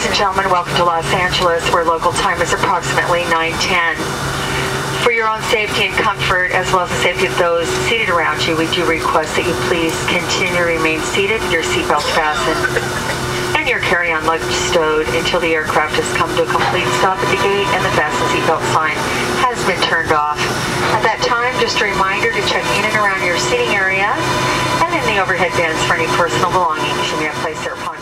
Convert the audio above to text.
Ladies and gentlemen, welcome to Los Angeles, where local time is approximately 9:10. For your own safety and comfort, as well as the safety of those seated around you, we do request that you please continue to remain seated, your seatbelt fastened, and your carry-on luggage stowed until the aircraft has come to a complete stop at the gate and the fasten seatbelt sign has been turned off. At that time, just a reminder to check in and around your seating area and in the overhead bins for any personal belongings you may have placed there upon